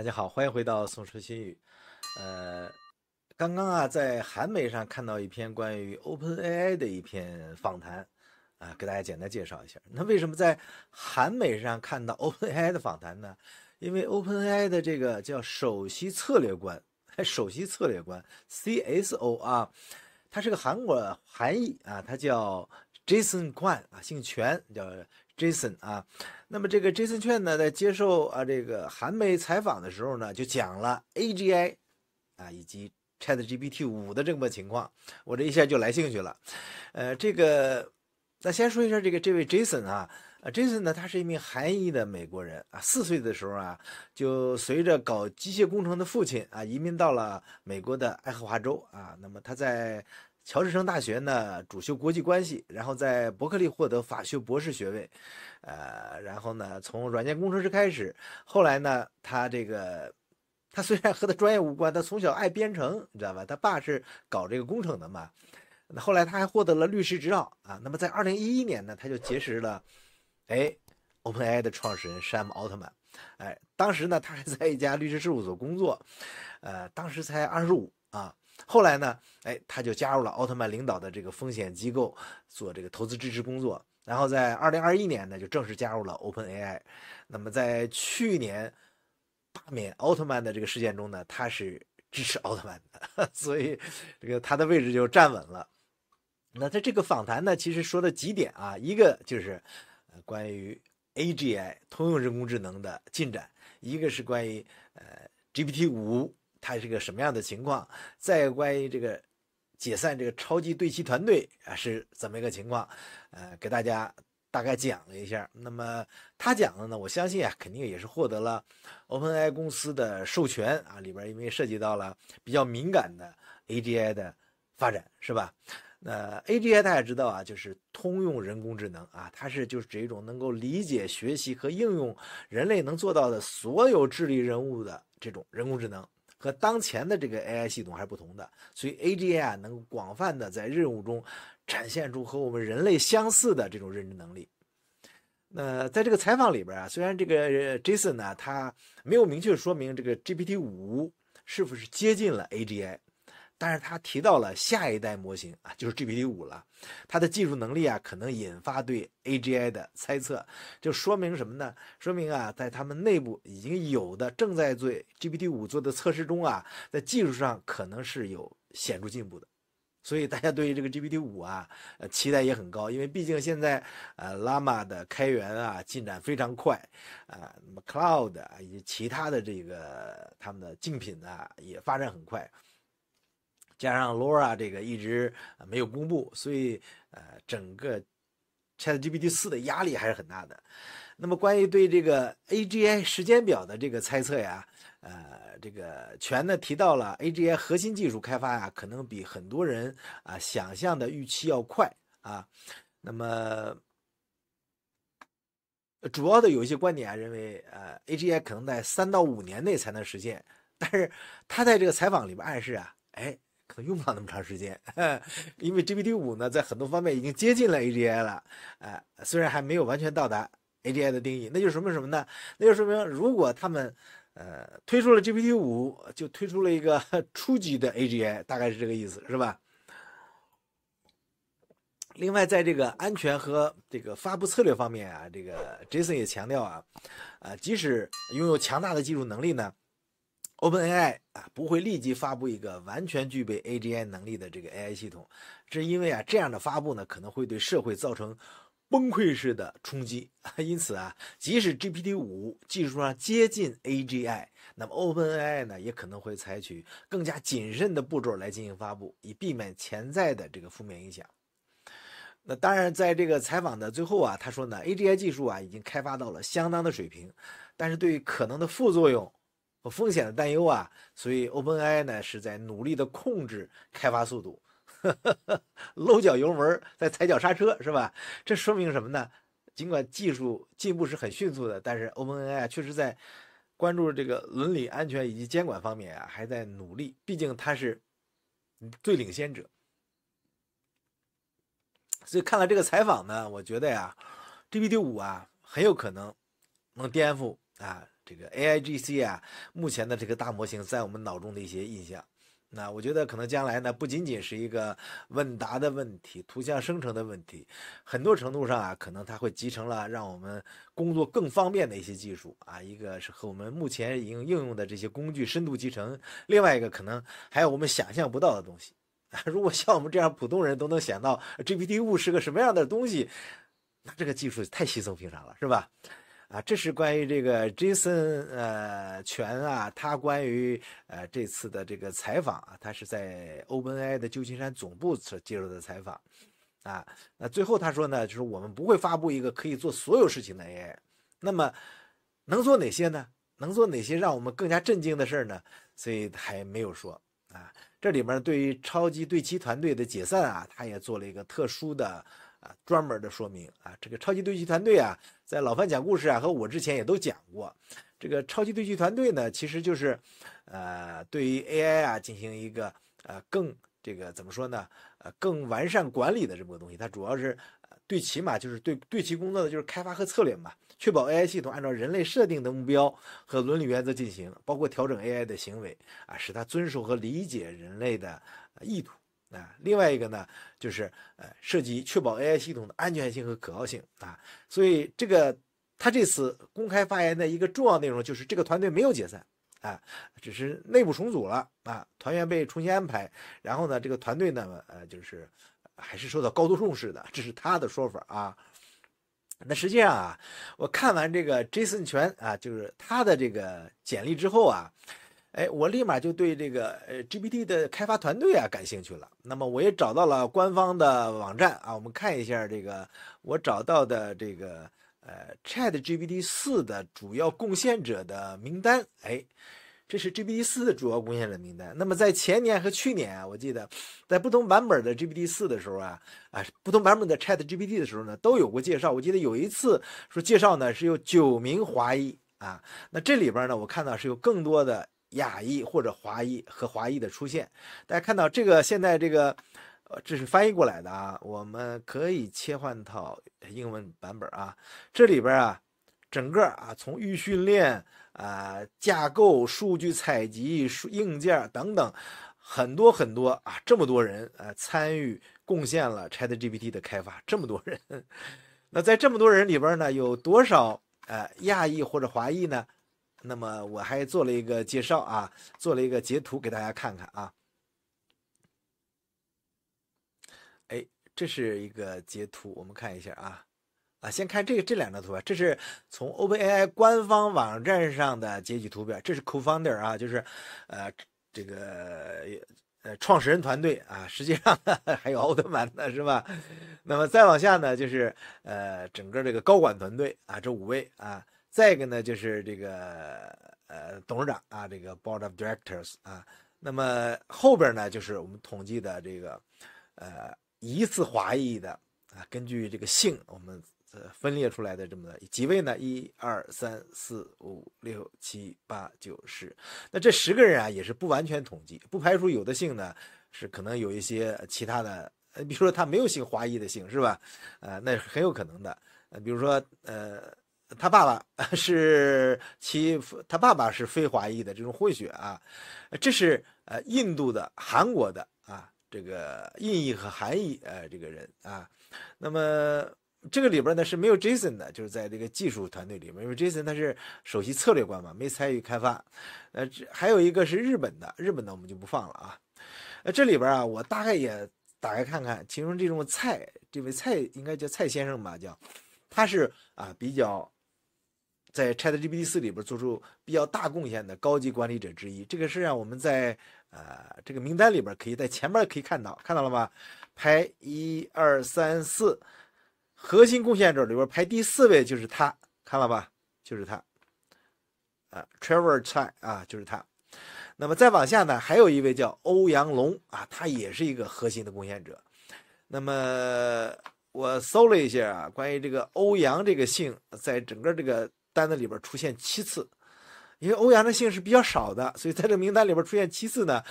大家好，欢迎回到宋说新语。呃，刚刚啊，在韩媒上看到一篇关于 OpenAI 的一篇访谈，啊，给大家简单介绍一下。那为什么在韩媒上看到 OpenAI 的访谈呢？因为 OpenAI 的这个叫首席策略官，首席策略官 CSO 啊，他是个韩国韩裔啊，他叫 Jason Kwan 啊，姓全，叫 Jason 啊。那么这个 Jason 券呢，在接受啊这个韩媒采访的时候呢，就讲了 AGI 啊以及 ChatGPT 五的这么情况，我这一下就来兴趣了。呃，这个那先说一下这个这位 Jason 啊，啊 Jason 呢，他是一名韩裔的美国人啊，四岁的时候啊，就随着搞机械工程的父亲啊，移民到了美国的爱荷华州啊。那么他在乔治城大学呢，主修国际关系，然后在伯克利获得法学博士学位，呃，然后呢，从软件工程师开始，后来呢，他这个他虽然和他专业无关，他从小爱编程，你知道吧？他爸是搞这个工程的嘛，那后来他还获得了律师执照啊。那么在二零一一年呢，他就结识了，哎，OpenAI 的创始人山姆奥特曼，哎，当时呢，他还在一家律师事务所工作，呃，当时才二十五啊。后来呢，哎，他就加入了奥特曼领导的这个风险机构做这个投资支持工作。然后在二零二一年呢，就正式加入了 OpenAI。那么在去年罢免奥特曼的这个事件中呢，他是支持奥特曼的，所以这个他的位置就站稳了。那在这个访谈呢，其实说的几点啊，一个就是关于 AGI 通用人工智能的进展，一个是关于呃 GPT 五。它是个什么样的情况？再关于这个解散这个超级对齐团队啊是怎么一个情况？呃，给大家大概讲了一下。那么他讲的呢，我相信啊，肯定也是获得了 OpenAI 公司的授权啊，里边因为涉及到了比较敏感的 AGI 的发展，是吧？那 AGI 大家知道啊，就是通用人工智能啊，它是就是指一种能够理解、学习和应用人类能做到的所有智力人物的这种人工智能。和当前的这个 AI 系统还是不同的，所以 AGI 啊能够广泛的在任务中展现出和我们人类相似的这种认知能力。那在这个采访里边啊，虽然这个 Jason 呢他没有明确说明这个 GPT 五是否是接近了 AGI。但是他提到了下一代模型啊，就是 GPT 五了，它的技术能力啊，可能引发对 AGI 的猜测，就说明什么呢？说明啊，在他们内部已经有的正在对 GPT 五做的测试中啊，在技术上可能是有显著进步的，所以大家对于这个 GPT 五啊，呃，期待也很高，因为毕竟现在呃，Llama 的开源啊进展非常快啊，那么 Cloud 以及其他的这个他们的竞品啊也发展很快。加上 Laura 这个一直没有公布，所以呃，整个 ChatGPT 四的压力还是很大的。那么关于对这个 AGI 时间表的这个猜测呀，呃，这个全呢提到了 AGI 核心技术开发呀，可能比很多人啊想象的预期要快啊。那么主要的有一些观点啊，认为呃 AGI 可能在三到五年内才能实现，但是他在这个采访里边暗示啊，哎。用不了那么长时间，因为 GPT 五呢，在很多方面已经接近了 AGI 了，呃，虽然还没有完全到达 AGI 的定义，那就说明什么呢？那就说明如果他们呃推出了 GPT 五，就推出了一个 初级的 AGI，大概是这个意思，是吧？另外，在这个安全和这个发布策略方面啊，这个 Jason 也强调啊，啊，即使拥有强大的技术能力呢。OpenAI 啊不会立即发布一个完全具备 AGI 能力的这个 AI 系统，这是因为啊这样的发布呢可能会对社会造成崩溃式的冲击啊。因此啊，即使 GPT 五技术上接近 AGI，那么 OpenAI 呢也可能会采取更加谨慎的步骤来进行发布，以避免潜在的这个负面影响。那当然，在这个采访的最后啊，他说呢，AGI 技术啊已经开发到了相当的水平，但是对于可能的副作用。和风险的担忧啊，所以 OpenAI 呢是在努力的控制开发速度，搂脚油门在踩脚刹车，是吧？这说明什么呢？尽管技术进步是很迅速的，但是 OpenAI 确实在关注这个伦理安全以及监管方面啊，还在努力。毕竟它是最领先者，所以看了这个采访呢，我觉得呀，GPT 五啊很有可能能颠覆啊。这个 AIGC 啊，目前的这个大模型在我们脑中的一些印象。那我觉得可能将来呢，不仅仅是一个问答的问题、图像生成的问题，很多程度上啊，可能它会集成了让我们工作更方便的一些技术啊。一个是和我们目前已经应用的这些工具深度集成，另外一个可能还有我们想象不到的东西。啊如果像我们这样普通人都能想到 GPT 五是个什么样的东西，那这个技术太稀松平常了，是吧？啊，这是关于这个 Jason 呃全啊，他关于呃这次的这个采访啊，他是在 OpenAI 的旧金山总部所接受的采访啊。那最后他说呢，就是我们不会发布一个可以做所有事情的 AI。那么能做哪些呢？能做哪些让我们更加震惊的事儿呢？所以还没有说啊。这里面对于超级对齐团队的解散啊，他也做了一个特殊的。啊，专门的说明啊，这个超级对齐团队啊，在老范讲故事啊和我之前也都讲过。这个超级对齐团队呢，其实就是，呃，对于 AI 啊进行一个呃更这个怎么说呢？呃，更完善管理的这么个东西。它主要是对齐嘛，就是对对齐工作的就是开发和策略嘛，确保 AI 系统按照人类设定的目标和伦理原则进行，包括调整 AI 的行为啊，使它遵守和理解人类的意图。啊，另外一个呢，就是呃，涉及确保 AI 系统的安全性和可靠性啊。所以这个他这次公开发言的一个重要内容就是这个团队没有解散啊，只是内部重组了啊，团员被重新安排。然后呢，这个团队呢，呃，就是还是受到高度重视的，这是他的说法啊。那实际上啊，我看完这个 Jason 全啊，就是他的这个简历之后啊。哎，我立马就对这个呃 GPT 的开发团队啊感兴趣了。那么我也找到了官方的网站啊，我们看一下这个我找到的这个呃 Chat GPT 四的主要贡献者的名单。哎，这是 GPT 四的主要贡献者名单。那么在前年和去年啊，我记得在不同版本的 GPT 四的时候啊啊，不同版本的 Chat GPT 的时候呢，都有过介绍。我记得有一次说介绍呢是有九名华裔啊，那这里边呢我看到是有更多的。亚裔或者华裔和华裔的出现，大家看到这个现在这个，呃，这是翻译过来的啊，我们可以切换到英文版本啊。这里边啊，整个啊，从预训练啊、架构、数据采集、硬件等等，很多很多啊，这么多人啊参与贡献了 ChatGPT 的开发，这么多人。那在这么多人里边呢，有多少呃亚裔或者华裔呢？那么我还做了一个介绍啊，做了一个截图给大家看看啊。哎，这是一个截图，我们看一下啊啊，先看这个这两张图啊，这是从 OpenAI 官方网站上的截取图片，这是 Co-founder 啊，就是呃这个呃创始人团队啊，实际上 还有奥特曼呢，是吧？那么再往下呢，就是呃整个这个高管团队啊，这五位啊。再一个呢，就是这个呃董事长啊，这个 board of directors 啊，那么后边呢，就是我们统计的这个呃疑似华裔的啊，根据这个姓我们呃分裂出来的这么几位呢，一二三四五六七八九十，那这十个人啊也是不完全统计，不排除有的姓呢是可能有一些其他的，呃，比如说他没有姓华裔的姓是吧？呃，那很有可能的，呃，比如说呃。他爸爸 是其他爸爸是非华裔的这种混血啊，这是呃印度的、韩国的啊，这个印裔和韩裔呃这个人啊，那么这个里边呢是没有 Jason 的，就是在这个技术团队里面，因为 Jason 他是首席策略官嘛，没参与开发。呃，这还有一个是日本的，日本的我们就不放了啊。呃，这里边啊，我大概也打开看看，其中这种蔡，这位蔡应该叫蔡先生吧，叫他是啊比较。在 ChatGPT 四里边做出比较大贡献的高级管理者之一，这个是让我们在呃这个名单里边可以在前面可以看到，看到了吗？排一二三四，核心贡献者里边排第四位就是他，看了吧？就是他，啊，Trevor Chai 啊，就是他。那么再往下呢，还有一位叫欧阳龙啊，他也是一个核心的贡献者。那么我搜了一下啊，关于这个欧阳这个姓，在整个这个。单子里边出现七次，因为欧阳的姓是比较少的，所以在这名单里边出现七次呢，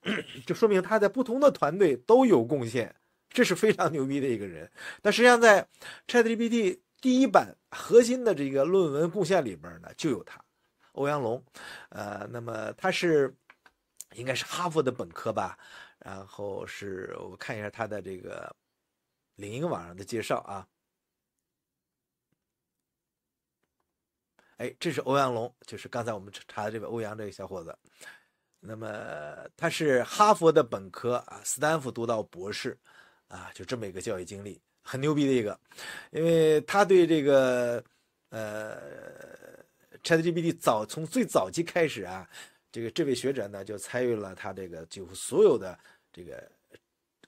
就说明他在不同的团队都有贡献，这是非常牛逼的一个人。但实际上在 ChatGPT 第一版核心的这个论文贡献里边呢，就有他欧阳龙，呃，那么他是应该是哈佛的本科吧，然后是我看一下他的这个领英网上的介绍啊。哎，这是欧阳龙，就是刚才我们查的这位欧阳这个小伙子。那么他是哈佛的本科啊，斯坦福读到博士，啊，就这么一个教育经历，很牛逼的一个。因为他对这个呃 ChatGPT 早从最早期开始啊，这个这位学者呢就参与了他这个几乎所有的这个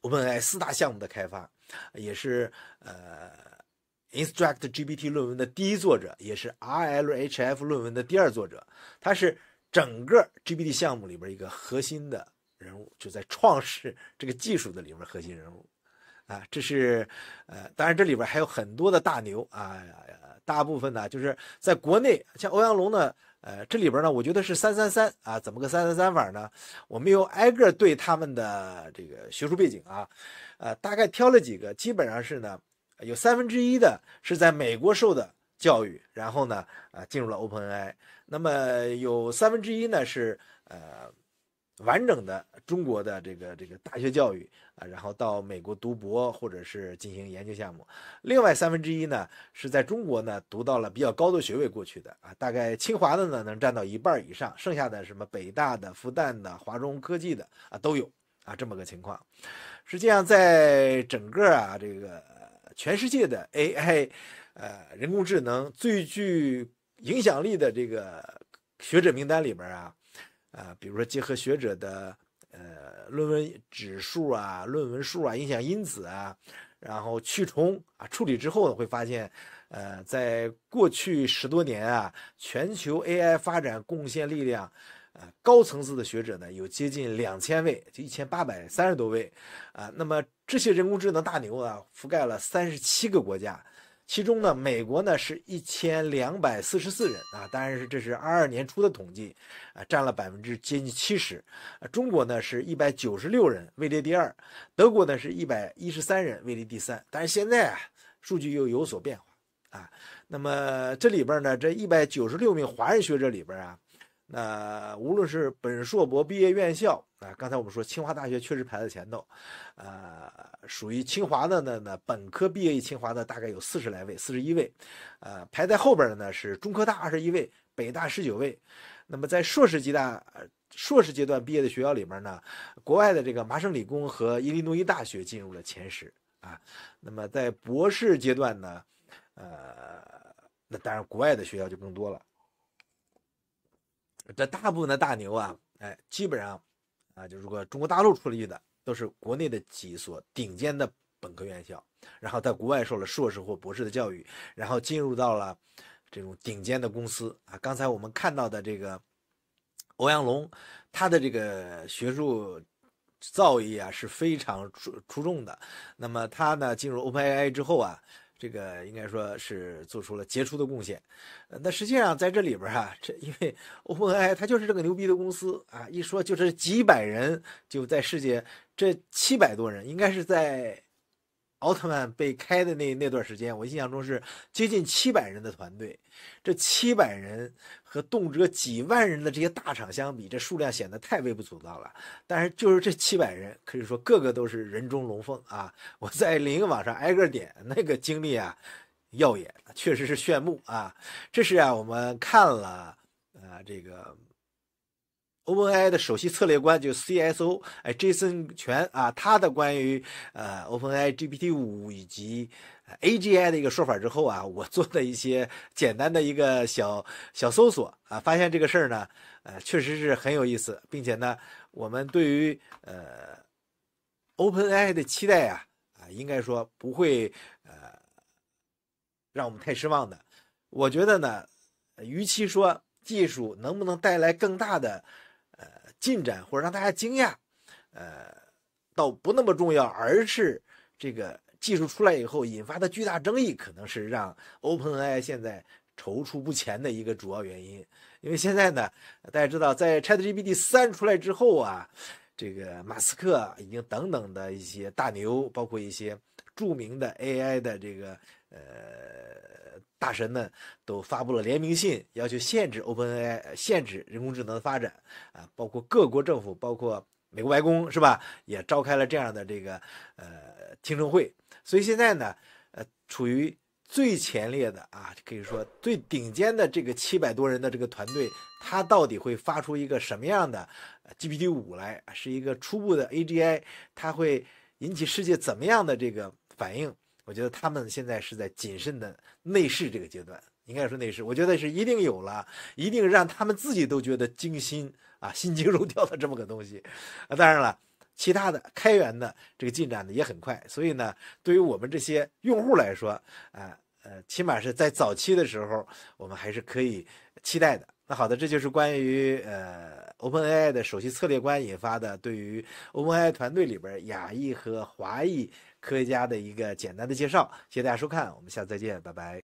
OpenAI 四大项目的开发，也是呃。Instruct GPT 论文的第一作者，也是 RLHF 论文的第二作者，他是整个 GPT 项目里边一个核心的人物，就在创始这个技术的里边核心人物，啊，这是呃，当然这里边还有很多的大牛啊，大部分呢就是在国内，像欧阳龙呢，呃，这里边呢，我觉得是三三三啊，怎么个三三三法呢？我没有挨个对他们的这个学术背景啊，呃，大概挑了几个，基本上是呢。有三分之一的是在美国受的教育，然后呢，啊，进入了 OpenAI。那么有三分之一呢是呃完整的中国的这个这个大学教育啊，然后到美国读博或者是进行研究项目。另外三分之一呢是在中国呢读到了比较高的学位过去的啊，大概清华的呢能占到一半以上，剩下的什么北大的、复旦的、华中科技的啊都有啊这么个情况。实际上在整个啊这个。全世界的 AI，呃，人工智能最具影响力的这个学者名单里边啊，啊，比如说结合学者的呃论文指数啊、论文数啊、影响因子啊，然后去重啊处理之后呢，会发现，呃，在过去十多年啊，全球 AI 发展贡献力量。啊高层次的学者呢，有接近两千位，就一千八百三十多位，啊，那么这些人工智能大牛啊，覆盖了三十七个国家，其中呢，美国呢是一千两百四十四人啊，当然是这是二二年初的统计，啊，占了百分之接近七十，中国呢是一百九十六人，位列第二，德国呢是一百一十三人，位列第三，但是现在啊，数据又有所变化啊，那么这里边呢，这一百九十六名华人学者里边啊。那无论是本硕博毕业院校啊，刚才我们说清华大学确实排在前头，呃，属于清华的呢，呢本科毕业于清华的大概有四十来位，四十一位，呃，排在后边的呢是中科大二十一位，北大十九位。那么在硕士阶段，硕士阶段毕业的学校里面呢，国外的这个麻省理工和伊利诺伊大学进入了前十啊。那么在博士阶段呢，呃，那当然国外的学校就更多了。这大部分的大牛啊，哎，基本上啊，就如果中国大陆出来的，都是国内的几所顶尖的本科院校，然后在国外受了硕士或博士的教育，然后进入到了这种顶尖的公司啊。刚才我们看到的这个欧阳龙，他的这个学术造诣啊是非常出出众的。那么他呢，进入 OpenAI 之后啊。这个应该说是做出了杰出的贡献，那实际上在这里边啊，这因为 OpenAI 它就是这个牛逼的公司啊，一说就是几百人就在世界，这七百多人应该是在。奥特曼被开的那那段时间，我印象中是接近七百人的团队。这七百人和动辄几万人的这些大厂相比，这数量显得太微不足道了。但是就是这七百人，可以说个个都是人中龙凤啊！我在领英网上挨个点，那个经历啊，耀眼，确实是炫目啊！这是啊，我们看了啊，这个。OpenAI 的首席策略官就 CSO 哎，Jason 全啊，他的关于呃 OpenAI GPT 五以及 AGI 的一个说法之后啊，我做的一些简单的一个小小搜索啊，发现这个事儿呢，呃，确实是很有意思，并且呢，我们对于呃 OpenAI 的期待啊啊，应该说不会呃让我们太失望的。我觉得呢，与其说技术能不能带来更大的呃进展或者让大家惊讶，呃，倒不那么重要，而是这个技术出来以后引发的巨大争议，可能是让 OpenAI 现在踌躇不前的一个主要原因。因为现在呢，大家知道，在 ChatGPT 三出来之后啊，这个马斯克已经等等的一些大牛，包括一些著名的 AI 的这个呃大神们都发布了联名信，要求限制 OpenAI，限制人工智能的发展啊，包括各国政府，包括美国白宫是吧，也召开了这样的这个呃听证会。所以现在呢，呃，处于最前列的啊，可以说最顶尖的这个七百多人的这个团队，它到底会发出一个什么样的 GPT 五来？是一个初步的 AGI，它会引起世界怎么样的这个反应？我觉得他们现在是在谨慎的内饰这个阶段，应该说内饰，我觉得是一定有了，一定让他们自己都觉得惊心啊，心惊肉跳的这么个东西。啊，当然了。其他的开源的这个进展呢也很快，所以呢，对于我们这些用户来说，啊呃，起码是在早期的时候，我们还是可以期待的。那好的，这就是关于呃 OpenAI 的首席策略官引发的对于 OpenAI 团队里边亚裔和华裔科学家的一个简单的介绍。谢谢大家收看，我们下次再见，拜拜。